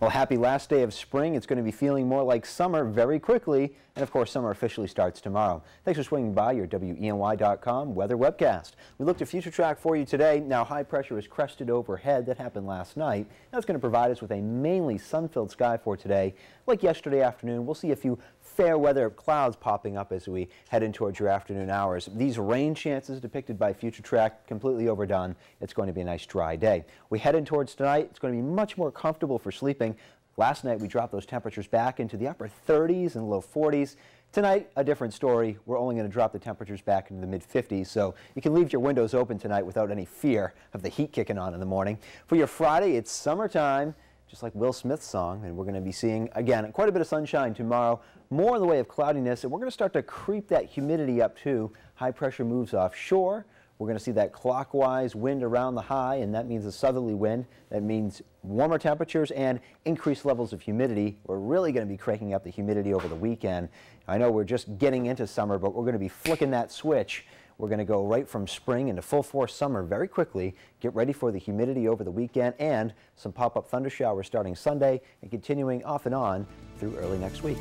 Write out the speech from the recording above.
Well, happy last day of spring. It's going to be feeling more like summer very quickly. And of course, summer officially starts tomorrow. Thanks for swinging by your WENY.com weather webcast. We looked at future track for you today. Now, high pressure is crested overhead. That happened last night. That's going to provide us with a mainly sun-filled sky for today. Like yesterday afternoon, we'll see a few fair weather clouds popping up as we head in towards your afternoon hours. These rain chances depicted by future track completely overdone. It's going to be a nice dry day. We head in towards tonight. It's going to be much more comfortable for sleeping Last night we dropped those temperatures back into the upper 30s and low 40s. Tonight, a different story. We're only going to drop the temperatures back into the mid 50s, so you can leave your windows open tonight without any fear of the heat kicking on in the morning. For your Friday, it's summertime, just like Will Smith's song, and we're going to be seeing, again, quite a bit of sunshine tomorrow, more in the way of cloudiness, and we're going to start to creep that humidity up too. High pressure moves offshore. We're going to see that clockwise wind around the high, and that means a southerly wind. That means warmer temperatures and increased levels of humidity. We're really going to be cranking up the humidity over the weekend. I know we're just getting into summer, but we're going to be flicking that switch. We're going to go right from spring into full force summer very quickly. Get ready for the humidity over the weekend and some pop-up thunder showers starting Sunday and continuing off and on through early next week.